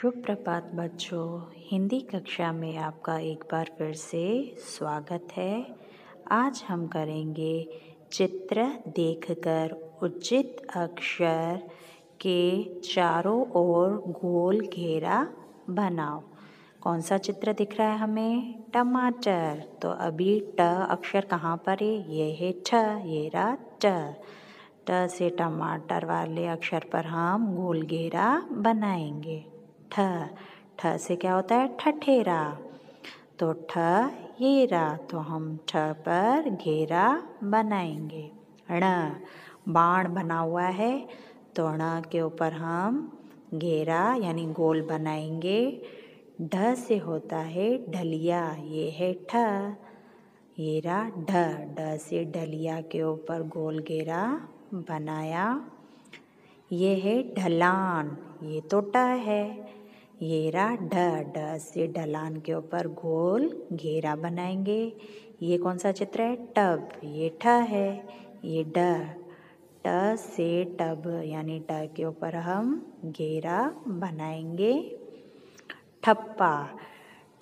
शुभ प्रभात बच्चों, हिंदी कक्षा में आपका एक बार फिर से स्वागत है। आज हम करेंगे चित्र देखकर उचित अक्षर के चारों ओर गोल घेरा बनाओ। कौन सा चित्र दिख रहा है हमें? टमाटर। तो अभी ट अक्षर कहाँ पर है? ये है छ ये रहा ट। ट से टमाटर वाले अक्षर पर हम गोल घेरा बनाएँगे। ठ ठ से क्या होता है? ठठेरा। तो ठ, येरा। तो हम ठ पर घेरा बनाएँगे। ण, बाण बना हुआ है। तो ण के ऊपर हम घेरा यानी गोल बनाएँगे। ढ से होता है ढलिया। ये है ठ, येरा, ढ। ढ से ढलिया के ऊपर गोल घेरा बनाया। ये है ढलान। ये तो ट है। येरा ढ ढ से ढलान के ऊपर गोल घेरा बनाएँगे। ये कौन सा चित्र है? टब। ये ठ है। ये ड ट से टब यानी ट के ऊपर हम घेरा बनाएँगे। ठप्पा।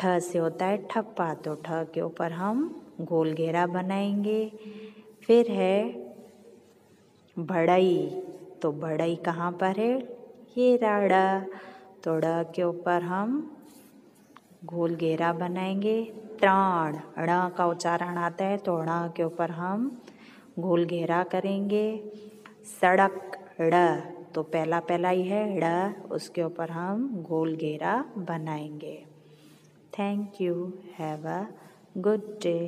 ठ से होता है ठप्पा तो ठ के ऊपर हम गोल घेरा बनाएँगे। फिर है बढ़ई। तो बढ़ई कहाँ पर है? ये राड़ा। तो ड़ के ऊपर हम गोल घेरा बनाएँगे। त्राण ण का उच्चारण आता है तो ण के ऊपर हम गोल घेरा करेंगे। सड़क, ड़ तो पहला पहला ही है, ड़, उसके ऊपर हम गोल घेरा बनाएँगे। Thank you have a good day